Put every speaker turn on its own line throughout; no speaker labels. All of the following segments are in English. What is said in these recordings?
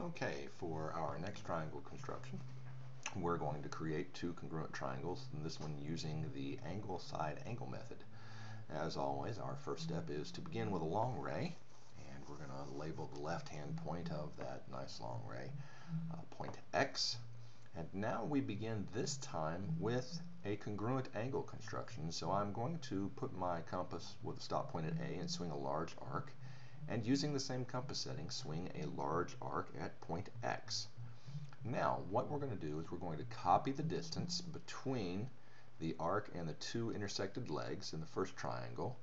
Okay, for our next triangle construction, we're going to create two congruent triangles, and this one using the angle side angle method. As always, our first step is to begin with a long ray, and we're going to label the left-hand point of that nice long ray uh, point X. And now we begin this time with a congruent angle construction. So I'm going to put my compass with a stop point at A and swing a large arc and using the same compass setting, swing a large arc at point X. Now, what we're going to do is we're going to copy the distance between the arc and the two intersected legs in the first triangle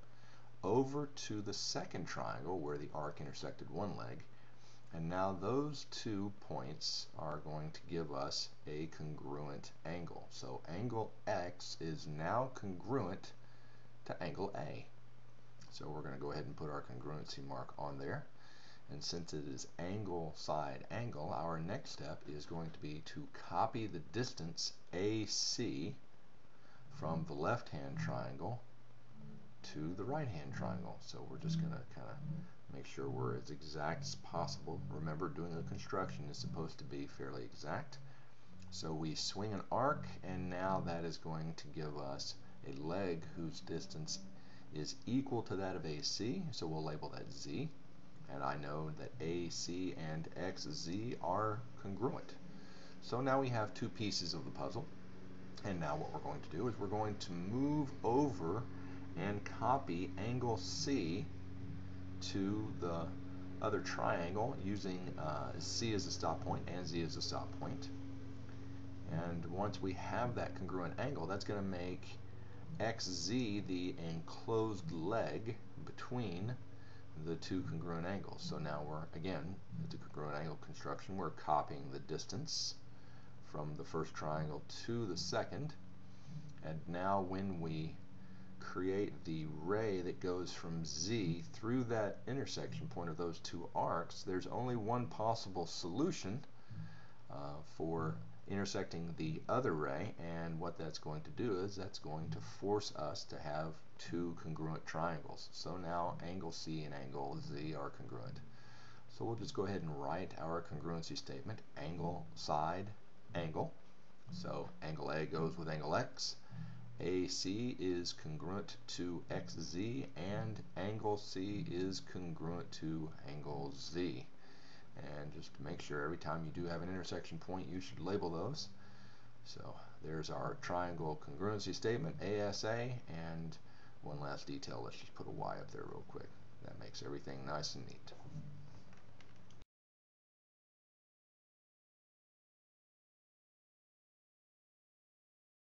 over to the second triangle where the arc intersected one leg. And now those two points are going to give us a congruent angle. So angle X is now congruent to angle A. So we're going to go ahead and put our congruency mark on there. And since it is angle side angle, our next step is going to be to copy the distance AC from the left hand triangle to the right hand triangle. So we're just going to kind of make sure we're as exact as possible. Remember doing a construction is supposed to be fairly exact. So we swing an arc and now that is going to give us a leg whose distance is equal to that of AC, so we'll label that Z. And I know that AC and XZ are congruent. So now we have two pieces of the puzzle. And now what we're going to do is we're going to move over and copy angle C to the other triangle using uh, C as a stop point and Z as a stop point. And once we have that congruent angle, that's going to make xz the enclosed leg between the two congruent angles. So now we're, again, a congruent angle construction. We're copying the distance from the first triangle to the second. And now when we create the ray that goes from Z through that intersection point of those two arcs, there's only one possible solution uh, for intersecting the other ray and what that's going to do is that's going to force us to have two congruent triangles. So now angle C and angle Z are congruent. So we'll just go ahead and write our congruency statement, angle side angle. So angle A goes with angle X, AC is congruent to XZ, and angle C is congruent to angle Z and just to make sure every time you do have an intersection point you should label those. So there's our triangle congruency statement ASA and one last detail. Let's just put a Y up there real quick. That makes everything nice and neat